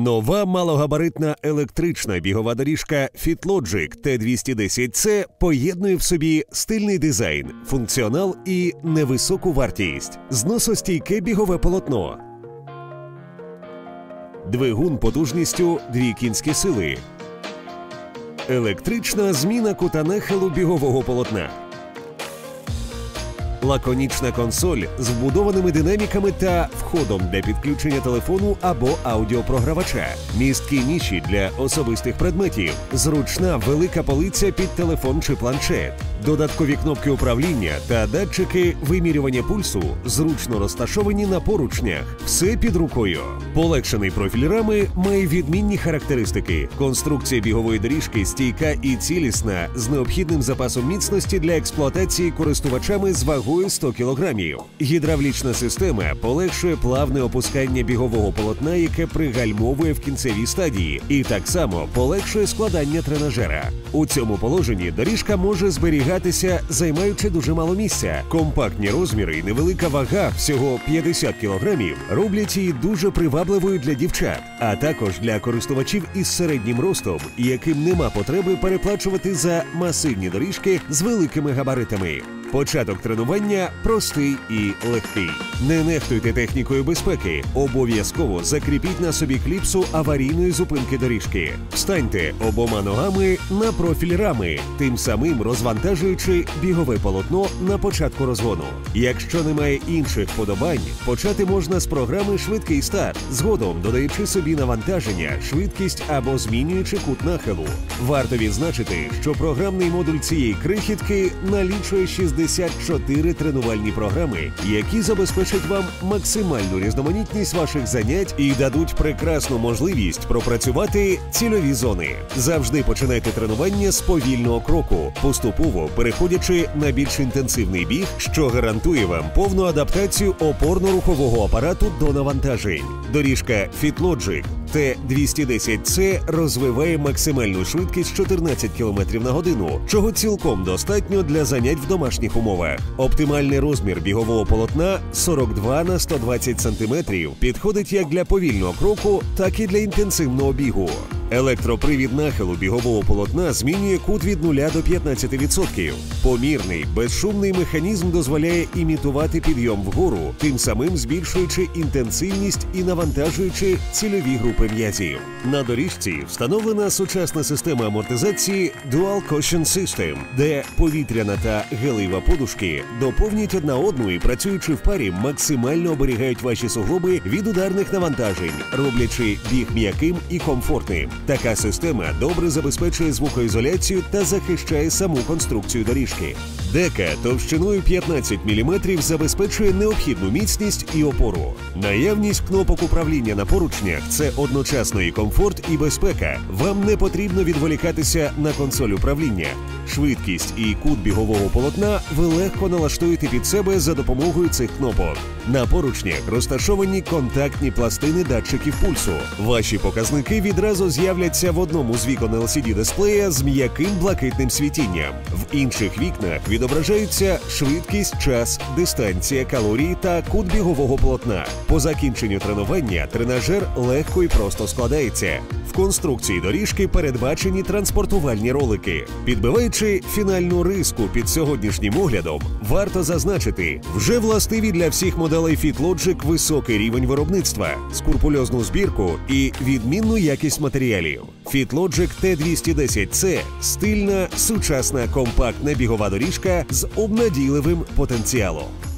Нова малогабаритна електрична бігова доріжка FitLogic T210C поєднує в собі стильний дизайн, функціонал і невисоку вартість, зносостійке бігове полотно, двигун потужністю 2 кінські сили, електрична зміна кута нахилу бігового полотна. Лаконічна консоль з вбудованими динаміками та входом для підключення телефону або аудіопрогравача, місткі ніші для особистих предметів, зручна велика полиця під телефон чи планшет, додаткові кнопки управління та датчики вимірювання пульсу зручно розташовані на поручнях. Все під рукою. Полегшений профіль рами має відмінні характеристики. Конструкція бігової доріжки стійка і цілісна з необхідним запасом міцності для експлуатації користувачами з вагою вагою 100 кг. Гідравлічна система полегшує плавне опускання бігового полотна, яке пригальмовує в кінцевій стадії, і так само полегшує складання тренажера. У цьому положенні доріжка може зберігатися, займаючи дуже мало місця. Компактні розміри і невелика вага всього 50 кг роблять її дуже привабливою для дівчат, а також для користувачів із середнім ростом, яким нема потреби переплачувати за масивні доріжки з великими габаритами. Початок тренування простий і легкий. Не нехтуйте технікою безпеки. Обов'язково закріпіть на собі кліпсу аварійної зупинки доріжки. Встаньте обома ногами на профіль рами, тим самим розвантажуючи бігове полотно на початку розгону. Якщо немає інших подобань, почати можна з програми Швидкий старт, згодом додаючи собі навантаження, швидкість або змінюючи кут нахилу. Варто відзначити, що програмний модуль цієї крихітки налічує 60 64 тренувальні програми, які забезпечать вам максимальну різноманітність ваших занять і дадуть прекрасну можливість пропрацювати цільові зони. Завжди починайте тренування з повільного кроку, поступово переходячи на більш інтенсивний біг, що гарантує вам повну адаптацію опорно-рухового апарату до навантажень. Доріжка FitLogic Т-210С розвиває максимальну швидкість 14 км на годину, чого цілком достатньо для занять в домашніх умовах. Оптимальний розмір бігового полотна 42 на 120 см підходить як для повільного кроку, так і для інтенсивного бігу. Електропривід нахилу бігового полотна змінює кут від 0 до 15%. Помірний, безшумний механізм дозволяє імітувати підйом вгору, тим самим збільшуючи інтенсивність і навантажуючи цільові групи м'язів. На доріжці встановлена сучасна система амортизації Dual Cushion System, де повітряна та гелеєва подушки доповнюють одна одну і працюючи в парі, максимально оберігають ваші суглоби від ударних навантажень, роблячи біг м'яким і комфортним. Така система добре забезпечує звукоізоляцію та захищає саму конструкцію доріжки. Дека товщиною 15 мм забезпечує необхідну міцність і опору. Наявність кнопок управління на поручнях це одночасно і комфорт, і безпека. Вам не потрібно відволікатися на консоль управління. Швидкість і кут бігового полотна ви легко налаштуєте під себе за допомогою цих кнопок. На поручнях розташовані контактні пластини датчиків пульсу. Ваші показники відразу з'являться в одному з вікон LCD дисплея з м'яким блакитним світінням. В інших вікнах відображаються швидкість, час, дистанція, калорії та кут бігового полотна. По закінченню тренування тренажер легко і просто складається. В конструкції доріжки передбачені транспортувальні ролики. Підбиваючи фінальну риску під сьогоднішнім оглядом, варто зазначити, вже властиві для всіх моделей FitLogic високий рівень виробництва, скурпульозну збірку і відмінну якість матеріалів. FitLogic T210C – стильна, сучасна, компактна бігова доріжка з обнадійливим потенціалом.